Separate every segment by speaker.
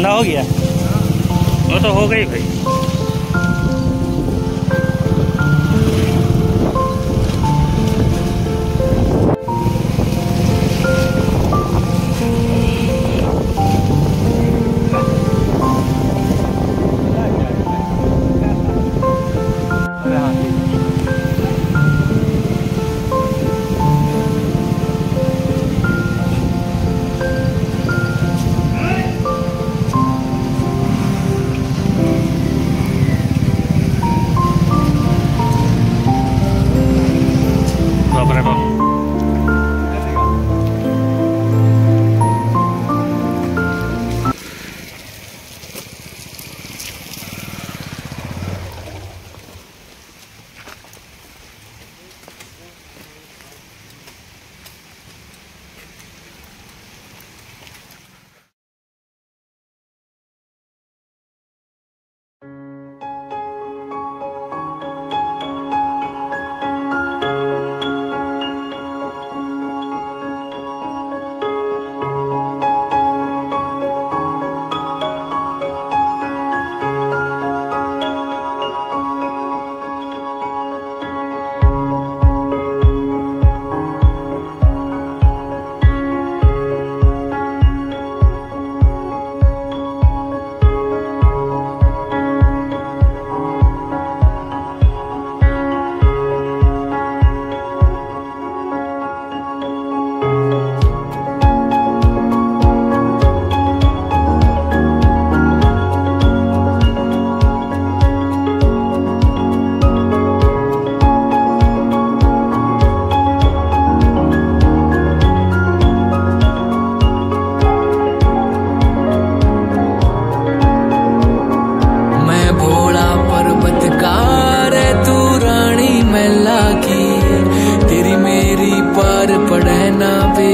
Speaker 1: ठंडा हो गया। वो तो हो गई भाई।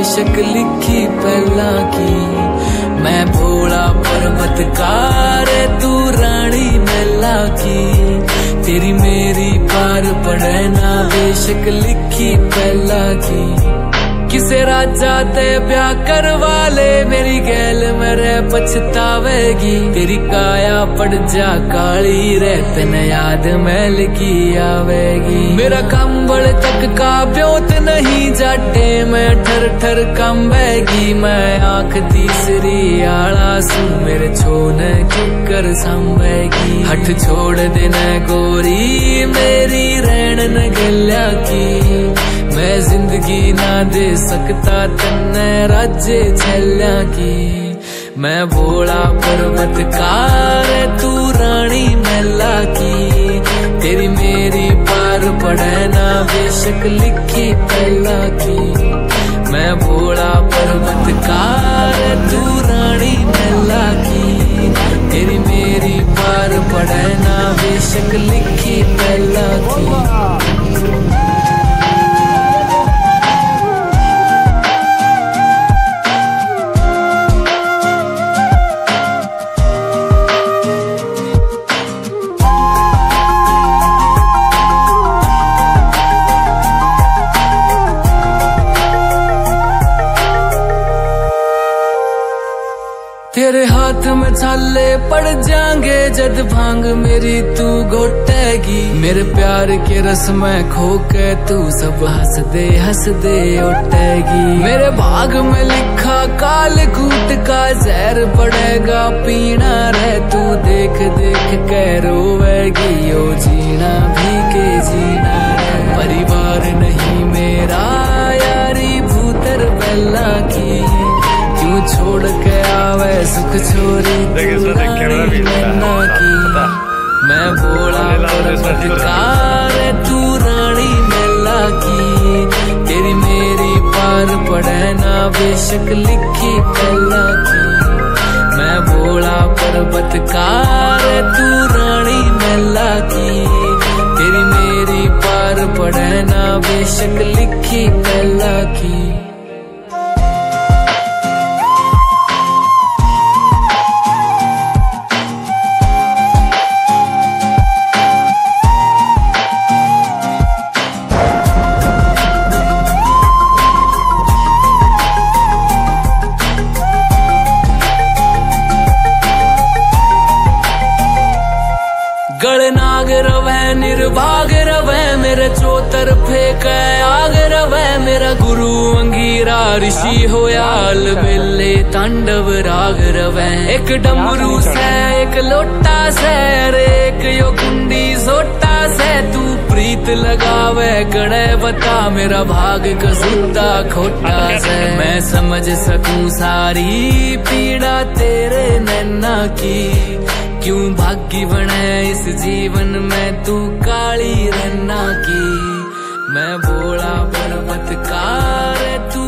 Speaker 2: बेशक लिखी पहला की। मैं भोला पर्वतकार, तू रानी महिला की। तेरी मेरी पार पड़े ना, बेशक लिखी पहला की। से राजा ते ब्याह करवा ले मेरी गैल मेरे पछतावेगी। तेरी काया पड़ जा, काली रे तन याद मैल की आवेगी। मेरा कंबल तक का ब्योत नहीं जाटे, मैं ठर ठर कंबेगी। मैं आँख तीसरी आला सू मेरे छोन किकर संभेगी। हट छोड़ देना गोरी, मेरी रैन न गल्या की। मैं ज़िंदगी ना दे सकता, तन्ने राज्य छल्या की। मैं भोला पर्वत कार तू रानी मेला की। तेरी मेरी पार पड़े ना, बेशक लिखी पहला की। मैं भोला पर्वत कार तू रानी मेला की। तेरी मेरी पार पड़े ना, बेशक लिखी पहला की। तेरे हाथ में छाले पड़ जाएँगे, जद भाँग मेरी तू घोटेगी मेरे प्यार के रस में खो के तू सब हंस दे हंस दे उठेगी मेरे भाग में लिखा काल कूट का जहर पड़ेगा, पीना रह तू देख देख के रोवेगी पार पड़े ना बेशक लिखी कला की। मैं बोला पर्वत कार, तू रानी मेला की। तेरी मेरी पार पड़े ना बेशक लिखी कला की। गणनाग रवै निर्भाग रवै, मेरे चौतर फेंक। आग रवै, मेरा गुरु अंगीरा, ऋषि होयाल बेले। तांडव राग रवै। एक डमरू से, एक लोटा से अरे एक यो कुंडी सोटा से। तू प्रीत लगावे, गणे बता, मेरा भाग कसूता खोटा से। मैं समझ सकूँ सारी पीड़ा तेरे नैना की। क्यों भाग्य बने इस जीवन में? तू काली रहना की। मैं बोला पर्वत कार तू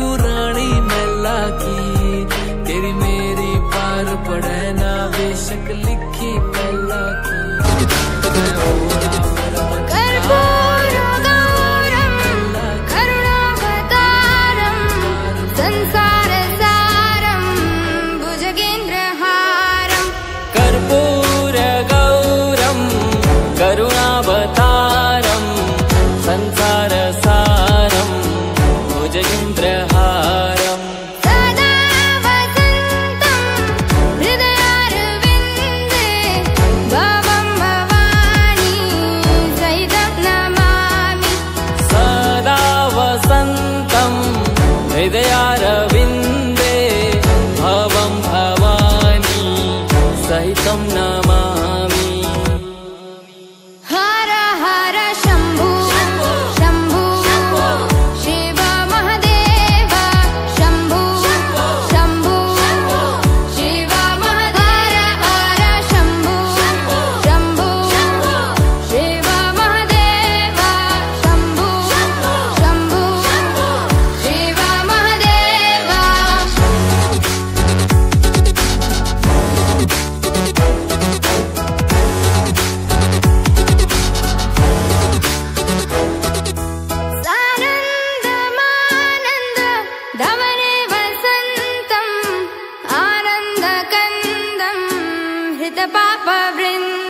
Speaker 3: lòng